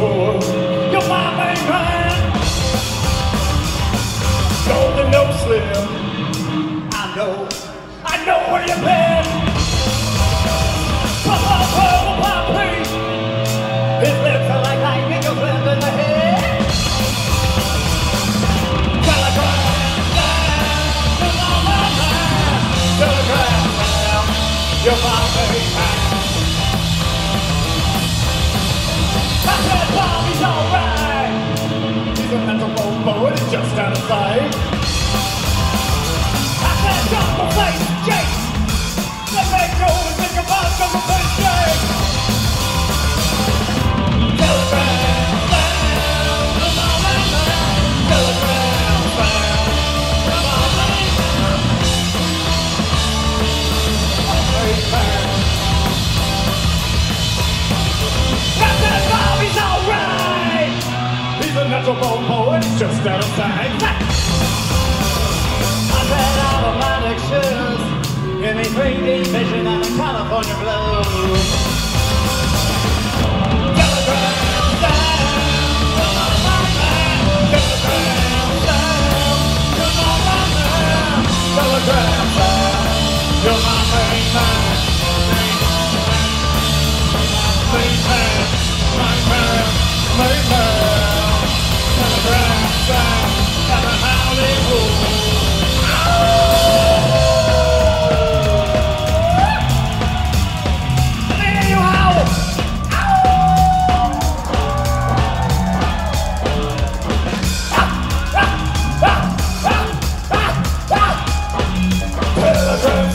Oh, you're my main. Golden slim. I know, I know where you've been. I said Bobby's alright. He's a mental it's just out of sight. Of. I said automatic shoes. Give me 3D vision and a California blue. You're my main man.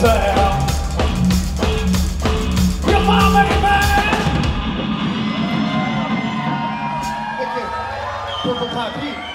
You're my man. Thank you. Purple.